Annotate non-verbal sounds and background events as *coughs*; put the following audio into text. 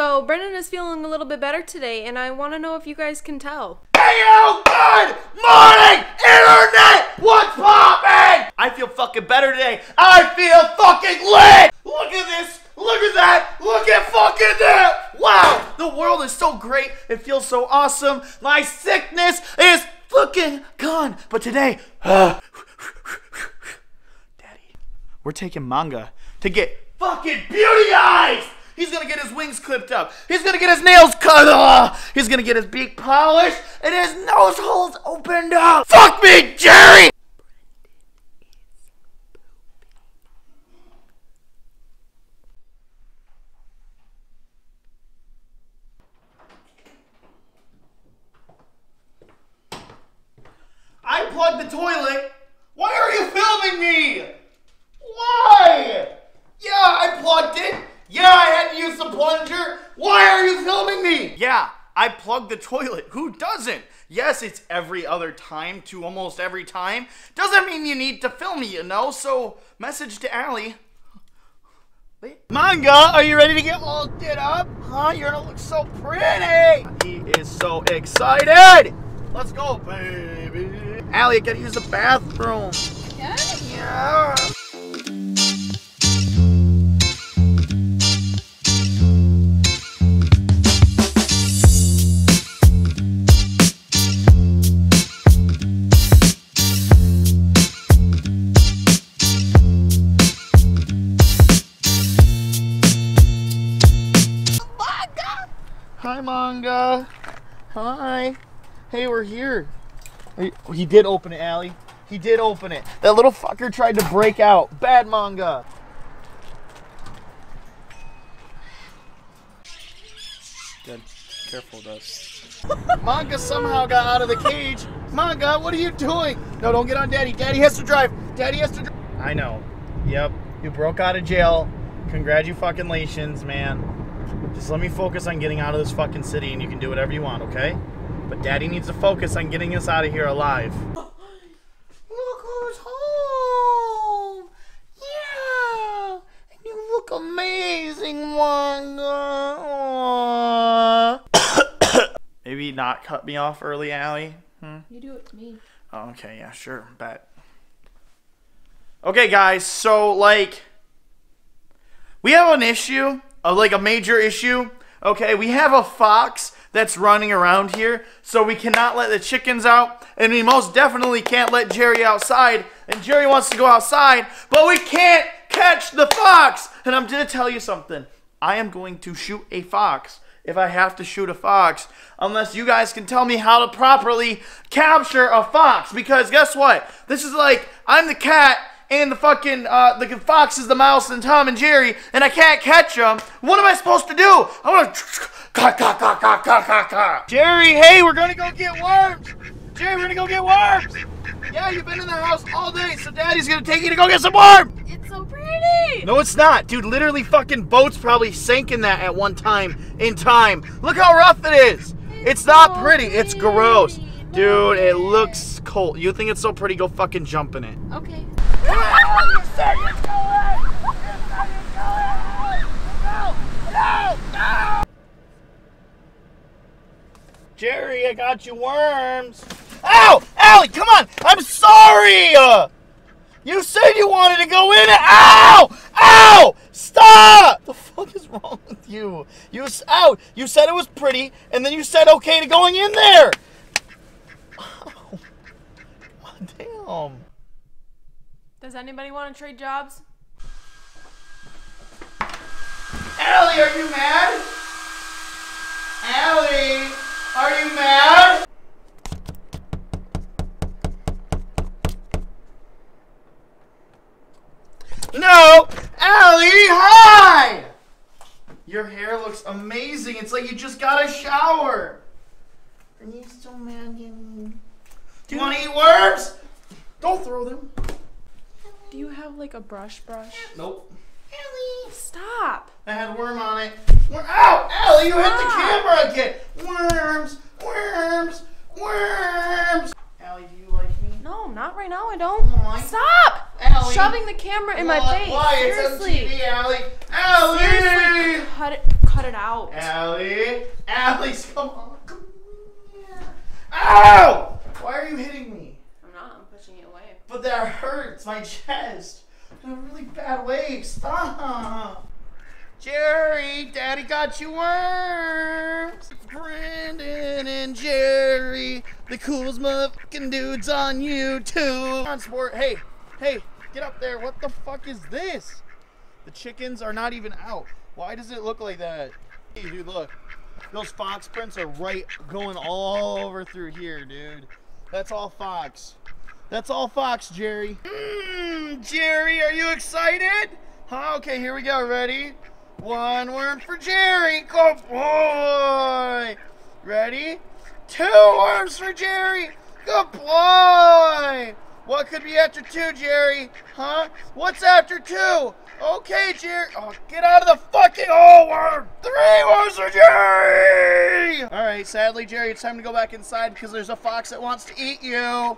So Brendan is feeling a little bit better today, and I want to know if you guys can tell. Hey yo, good morning, internet! What's poppin'? I feel fucking better today. I feel fucking lit! Look at this! Look at that! Look at fucking that! Wow! The world is so great. It feels so awesome. My sickness is fucking gone. But today, uh, *sighs* Daddy, we're taking manga to get fucking beauty eyes! He's gonna get his wings clipped up. He's gonna get his nails cut off. He's gonna get his beak polished and his nose holes opened up. Fuck me, Jerry! I plugged the toilet. Why are you filming me? Why? Yeah, I plugged it. Yeah, I to use the plunger. Why are you filming me? Yeah, I plugged the toilet. Who doesn't? Yes, it's every other time to almost every time. Doesn't mean you need to film me, you know? So, message to Allie. Wait. Manga, are you ready to get all did up? Huh? You're gonna look so pretty. He is so excited. Let's go, baby. Allie, I gotta use the bathroom. Yeah. Yeah. Hi, manga. Hi. Hey, we're here. He did open it, Allie. He did open it. That little fucker tried to break out. Bad manga. Good. Careful, Dust. *laughs* Manga somehow got out of the cage. Manga, what are you doing? No, don't get on Daddy. Daddy has to drive. Daddy has to drive. I know. Yep. You broke out of jail. Congratulations, man. Just let me focus on getting out of this fucking city and you can do whatever you want, okay? But Daddy needs to focus on getting us out of here alive. *gasps* Look who's home! Yeah! And you look amazing, Manga! *coughs* Maybe not cut me off early, Allie? Hmm? You do it to me. Oh, okay, yeah, sure, bet. Okay, guys, so like, we have an issue, uh, like a major issue. Okay, we have a fox that's running around here, so we cannot let the chickens out, and we most definitely can't let Jerry outside. And Jerry wants to go outside, but we can't catch the fox. And I'm gonna tell you something. I am going to shoot a fox if I have to shoot a fox, unless you guys can tell me how to properly capture a fox. Because guess what? This is like I'm the cat and the fucking uh, the fox is the mouse and Tom and Jerry, and I can't catch them. What am I supposed to do? I want to. *tsk* Ka, ka, ka, ka, ka, ka, ka. Jerry, hey, we're gonna go get worms. Jerry, we're gonna go get worms. Yeah, you've been in the house all day, so Daddy's gonna take you to go get some worms. It's so pretty. No, it's not, dude. Literally, fucking boats probably sank in that at one time in time. Look how rough it is. It's not so pretty. It's gross, dude. It it. looks cold. You think it's so pretty? Go fucking jump in it. Okay. Jerry, I got you worms. Ow! Allie, come on! I'm sorry! Uh, you said you wanted to go in it. Ow! Ow! Stop! The fuck is wrong with you? You s- ow! You said it was pretty, and then you said okay to going in there. *laughs* Ow. Damn. Does anybody want to trade jobs? Allie, are you mad? Allie, are you mad? No! Allie, hi! Your hair looks amazing. It's like you just got a shower. Are you still mad? Do you want to eat worms? Don't throw them. Do you have like a brush brush? Nope. Ellie! Stop. I had worm on it. Wor- Ow! Allie, you hit the camera again! Worms! Worms! Worms! Allie, do you like me? No, not right now. I don't. Why? Stop. Allie. Shoving the camera in my Why- face. Why? Seriously. It's on TV, Allie. Allie! Seriously. Cut it. cut it out. Allie, Allie's *laughs* come on. Come here. Ow! Why are you hitting me? I'm not. I'm pushing it away. But that hurts my chest in a really bad way. Stop. Jerry, Daddy got you worms. Brendan and Jerry, the coolest motherfucking dudes on YouTube. On sport. Hey, hey, get up there. What the fuck is this? The chickens are not even out. Why does it look like that? Hey, dude, look. Those fox prints are right going all over through here, dude. That's all fox. That's all fox, Jerry. Mmm, Jerry, are you excited? Huh? Okay, here we go. Ready? One worm for Jerry. Good boy. Ready? Two worms for Jerry. Good boy. What could be after two, Jerry? Huh? What's after two? Okay, Jerry. Oh, get out of the fucking hole, worm. Three worms for Jerry. All right, sadly, Jerry, it's time to go back inside because there's a fox that wants to eat you.